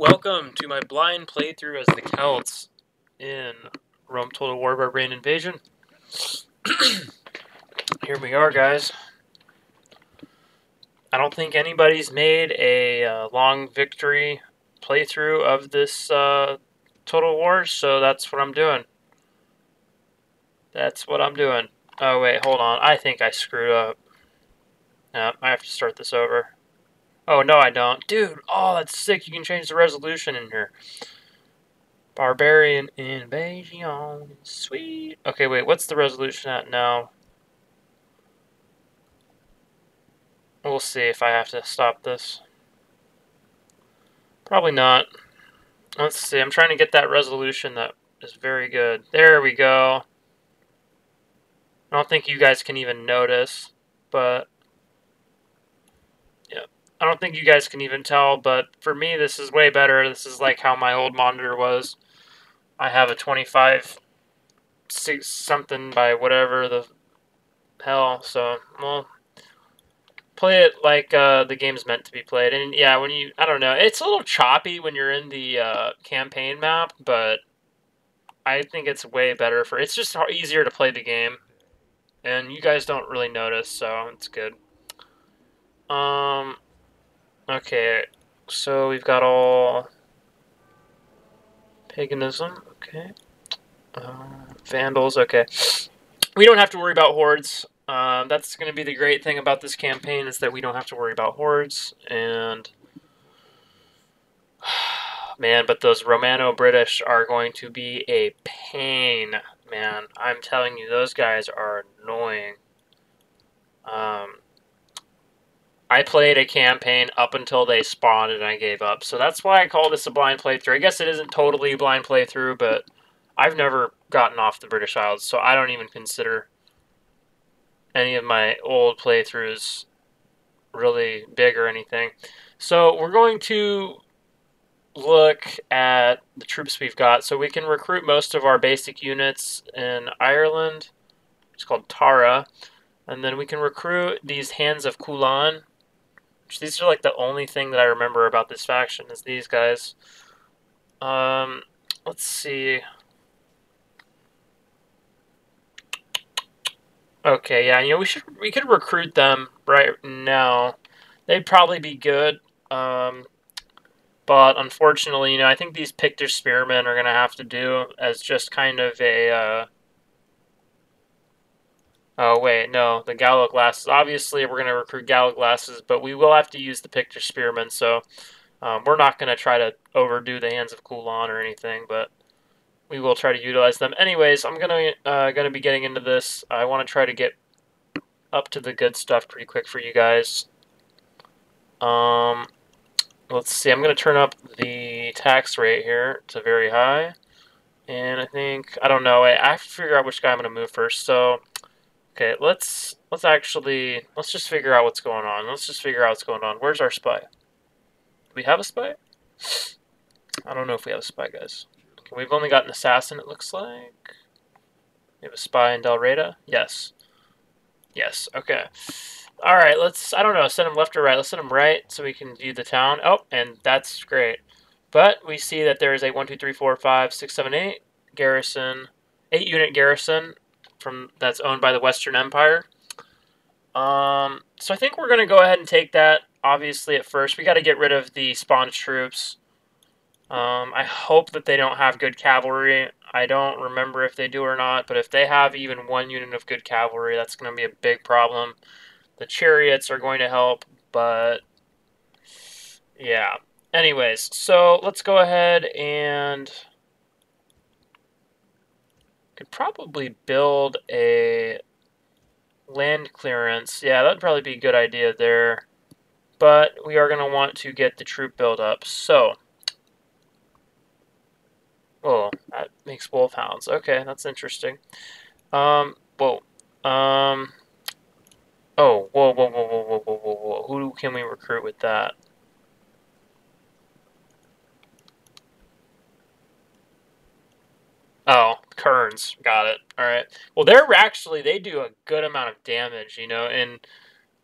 Welcome to my blind playthrough as the Celts in Rome Total War Barbarian Invasion. Here we are, guys. I don't think anybody's made a uh, long victory playthrough of this uh, Total War, so that's what I'm doing. That's what I'm doing. Oh, wait, hold on. I think I screwed up. Yeah, I have to start this over. Oh, no, I don't. Dude, oh, that's sick. You can change the resolution in here. Barbarian Invasion. Sweet. Okay, wait, what's the resolution at now? We'll see if I have to stop this. Probably not. Let's see. I'm trying to get that resolution that is very good. There we go. I don't think you guys can even notice, but. I don't think you guys can even tell, but for me, this is way better. This is like how my old monitor was. I have a 25 six something by whatever the hell, so, well, play it like uh, the game's meant to be played. And yeah, when you, I don't know, it's a little choppy when you're in the uh, campaign map, but I think it's way better for, it's just easier to play the game. And you guys don't really notice, so it's good. Um, okay, so we've got all paganism, okay. Uh, vandals, okay. We don't have to worry about hordes. Um, that's going to be the great thing about this campaign is that we don't have to worry about hordes. And man, but those Romano-British are going to be a pain, man. I'm telling you, those guys are annoying. Um, I played a campaign up until they spawned and I gave up. So that's why I call this a blind playthrough. I guess it isn't totally a blind playthrough, but I've never gotten off the British Isles, so I don't even consider any of my old playthroughs really big or anything. So we're going to look at the troops we've got. So we can recruit most of our basic units in Ireland. It's called Tara. And then we can recruit these Hounds of Culann. These are like the only thing that I remember about this faction is these guys. Um, let's see. Okay, yeah, you know we should we could recruit them right now. They'd probably be good. Um, but unfortunately, you know, I think these Pictish Spearmen are gonna have to do as just kind of a. Uh... Oh wait, no, the Gallowglasses. Obviously, we're gonna recruit Gallowglasses, but we will have to use the Pictish Spearmen. So um, we're not gonna try to overdo the Hounds of Culann or anything, but we will try to utilize them. Anyways, I'm gonna uh, gonna be getting into this. I want to try to get up to the good stuff pretty quick for you guys. Um, let's see. I'm gonna turn up the tax rate here to very high, and I think I don't know. I, I have to figure out which guy I'm gonna move first. So, okay, let's let's actually let's just figure out what's going on. Let's just figure out what's going on. Where's our spy? Do we have a spy? I don't know if we have a spy, guys. We've only got an assassin, it looks like. We have a spy in Dalriada? Yes. Yes, okay. Alright, let's, I don't know, send him left or right. Let's send him right so we can view the town. Oh, and that's great. But we see that there is a 1, 2, 3, 4, 5, 6, 7, 8 garrison, 8 unit garrison from that's owned by the Western Empire. Um, so I think we're going to go ahead and take that, obviously, at first. we got to get rid of the spawned troops. Um, I hope that they don't have good cavalry. I don't remember if they do or not, but if they have even one unit of good cavalry, that's going to be a big problem. The chariots are going to help, but yeah. Anyways, so let's go ahead and could probably build a land clearance. Yeah, that'd probably be a good idea there. But we are going to want to get the troop build up. So, Oh, that makes wolfhounds. Okay, that's interesting. Um, whoa. Um, oh, whoa, whoa, whoa, whoa, whoa, whoa, whoa, whoa. Who can we recruit with that? Oh, Got it. All right. Well, they're actually, they do a good amount of damage, you know, and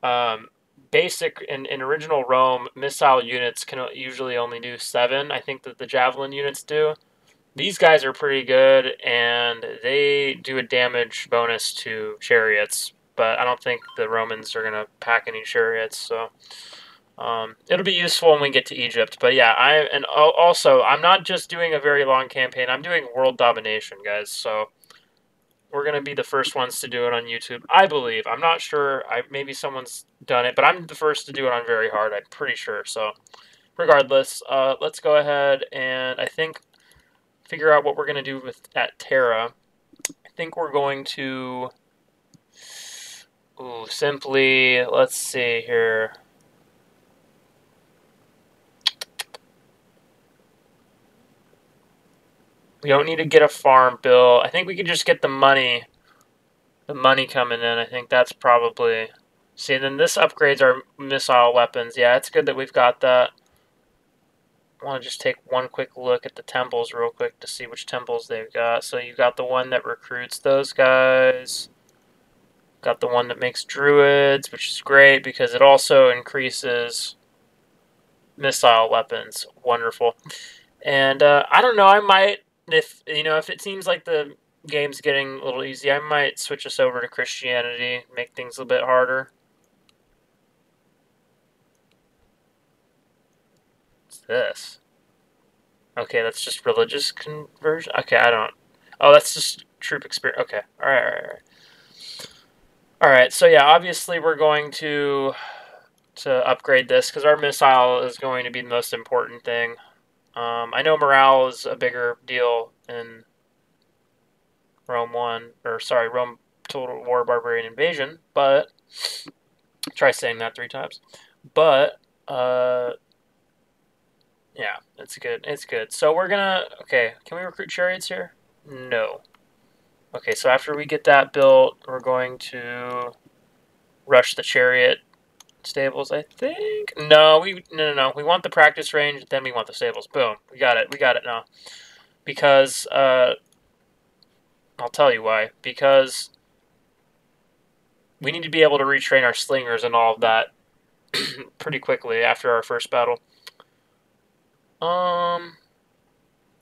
um, basic in, in original Rome, missile units can usually only do seven. I think that the javelin units do. These guys are pretty good, and they do a damage bonus to chariots, but I don't think the Romans are going to pack any chariots, so um, it'll be useful when we get to Egypt. But yeah, I and also I'm not just doing a very long campaign. I'm doing world domination, guys. So we're gonna be the first ones to do it on YouTube. I believe. I'm not sure. I maybe someone's done it, but I'm the first to do it on very hard. I'm pretty sure. So regardless, uh, let's go ahead and I think figure out what we're gonna do with at Tara. I think we're going to. Ooh, simply, let's see here. We don't need to get a farm bill. I think we can just get the money. The money coming in. I think that's probably... See, then this upgrades our missile weapons. Yeah, it's good that we've got that. I want to just take one quick look at the temples real quick to see which temples they've got. So you've got the one that recruits those guys. Got the one that makes druids, which is great because it also increases missile weapons. Wonderful. And uh, I don't know, I might if you know if it seems like the game's getting a little easy, I might switch us over to Christianity, make things a little bit harder. What's this? Okay, that's just religious conversion. Okay, I don't. Oh, that's just troop experience. Okay, all right, all right, all right. All right, so yeah, obviously we're going to to upgrade this because our missile is going to be the most important thing. Um, I know morale is a bigger deal in Rome 1, or sorry, Rome Total War Barbarian Invasion, but try saying that three times. But, uh, yeah, it's good. It's good. So we're gonna, okay, can we recruit chariots here? No. Okay, so after we get that built, we're going to rush the chariot stables, I think. No, we no no no. We want the practice range, then we want the stables. Boom. We got it. We got it now. Because uh I'll tell you why. Because we need to be able to retrain our slingers and all of that pretty quickly after our first battle. Um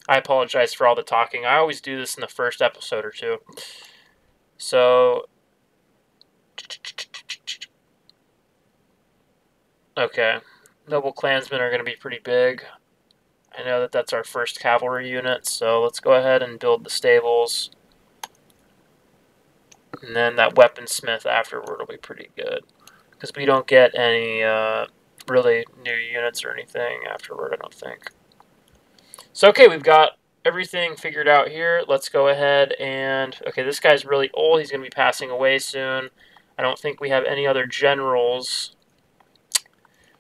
I apologize for all the talking. I always do this in the first episode or two. So Okay. Noble Clansmen are going to be pretty big. I know that that's our first cavalry unit, so let's go ahead and build the stables. And then that weaponsmith afterward will be pretty good. Because we don't get any uh, really new units or anything afterward, I don't think. So, okay, we've got everything figured out here. Let's go ahead and... Okay, this guy's really old. He's going to be passing away soon. I don't think we have any other generals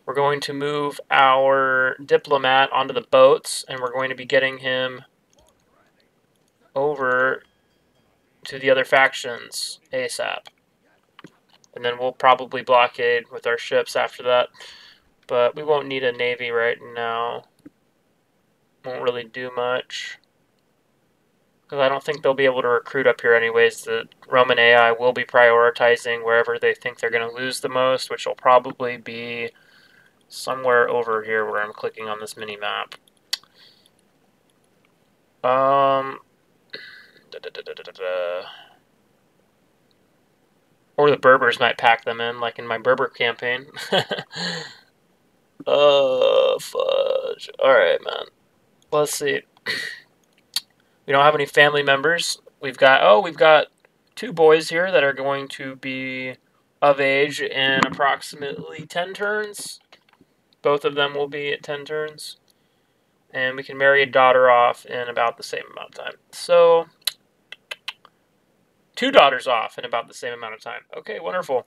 we're going to move our diplomat onto the boats, and we're going to be getting him over to the other factions ASAP. And then we'll probably blockade with our ships after that. But we won't need a navy right now. Won't really do much. Because I don't think they'll be able to recruit up here anyways. The Roman AI will be prioritizing wherever they think they're going to lose the most, which will probably be somewhere over here where I'm clicking on this mini map. Um, da, da, da, or the Berbers might pack them in, like in my Berber campaign. oh, fudge. Alright, man. Let's see. we don't have any family members. We've got, oh, we've got two boys here that are going to be of age in approximately 10 turns. Both of them will be at 10 turns. And we can marry a daughter off in about the same amount of time. So, two daughters off in about the same amount of time. Okay, wonderful.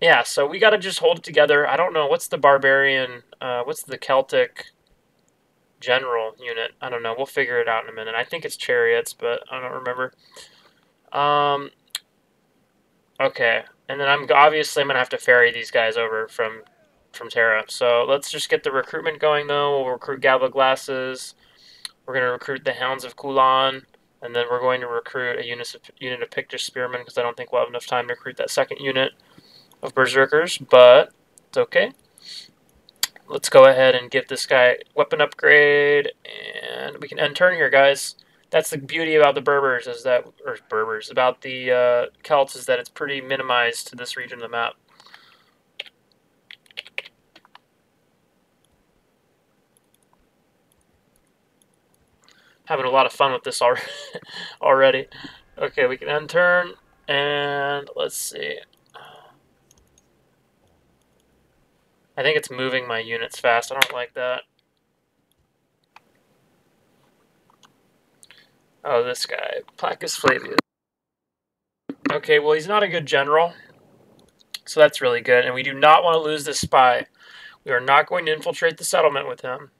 Yeah, so we got to just hold it together. I don't know. What's the barbarian, uh, what's the Celtic general unit? I don't know. We'll figure it out in a minute. I think it's chariots, but I don't remember. Um, okay. And then I'm obviously I'm going to have to ferry these guys over from from Tara. So let's just get the recruitment going, though. We'll recruit Gallowglasses. We're going to recruit the Hounds of Culann. And then we're going to recruit a unit of, unit of Pictish Spearmen because I don't think we'll have enough time to recruit that second unit. of berserkers, but it's okay. Let's go ahead and give this guy weapon upgrade, and we can end turn here, guys. That's the beauty about the Berbers, is that, or Berbers, about the uh, Celts, is that it's pretty minimized to this region of the map. Having a lot of fun with this already. Okay, we can end turn, and let's see. I think it's moving my units fast. I don't like that. Oh, this guy. Placus Flavius. Okay, well, he's not a good general. So that's really good. And we do not want to lose this spy. We are not going to infiltrate the settlement with him.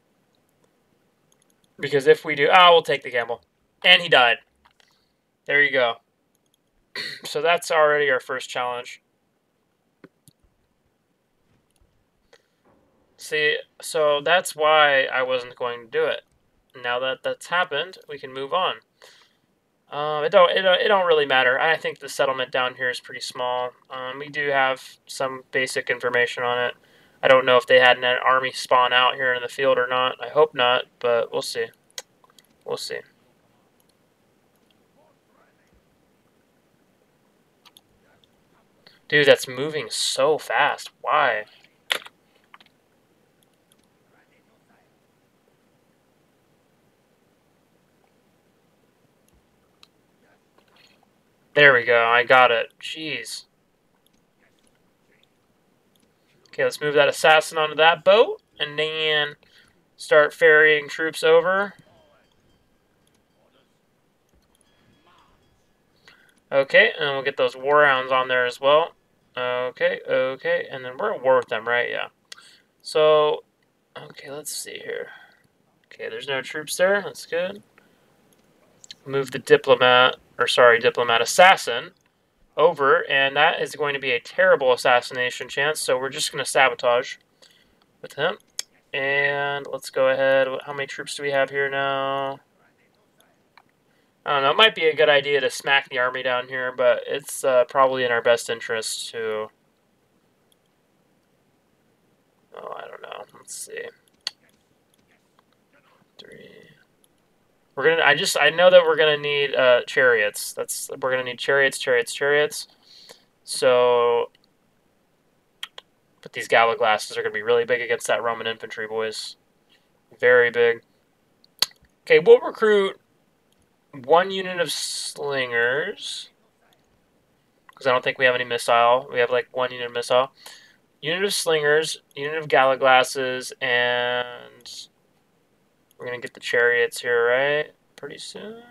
Because if we do... Ah, we'll take the gamble. And he died. There you go. so that's already our first challenge. See, so that's why I wasn't going to do it. Now that that's happened, we can move on. Uh, it don't it, it don't really matter. I think the settlement down here is pretty small. Um, we do have some basic information on it. I don't know if they had an army spawn out here in the field or not. I hope not, but we'll see. We'll see. Dude, that's moving so fast. Why? There we go. I got it. Jeez. Okay, let's move that assassin onto that boat, and then start ferrying troops over. Okay, and we'll get those warhounds on there as well. Okay, okay, and then we're at war with them, right? Yeah. So, okay, let's see here. Okay, there's no troops there. That's good. Move the diplomat or sorry, diplomat assassin over, and that is going to be a terrible assassination chance, so we're just going to sabotage with him. And let's go ahead. How many troops do we have here now? I don't know. It might be a good idea to smack the army down here, but it's uh, probably in our best interest to... Oh, I don't know. Let's see. Three... We're gonna. I just. I know that we're gonna need uh, chariots. That's. We're gonna need chariots, chariots, chariots. So. But these Gallowglasses are gonna be really big against that Roman infantry, boys. Very big. Okay, we'll recruit one unit of slingers. Because I don't think we have any missile. We have like one unit of missile. Unit of slingers, unit of Gallowglasses, and we're going to get the chariots here, right? Pretty soon?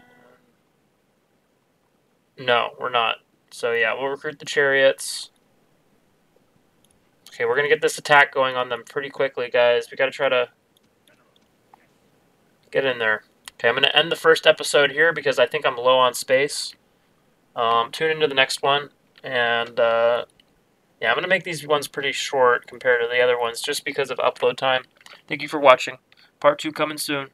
No, we're not. So yeah, we'll recruit the chariots. Okay, we're going to get this attack going on them pretty quickly, guys. We got to try to get in there. Okay, I'm going to end the first episode here because I think I'm low on space. Um, tune into the next one. And, uh, yeah, I'm going to make these ones pretty short compared to the other ones just because of upload time. Thank you for watching. Part 2 coming soon.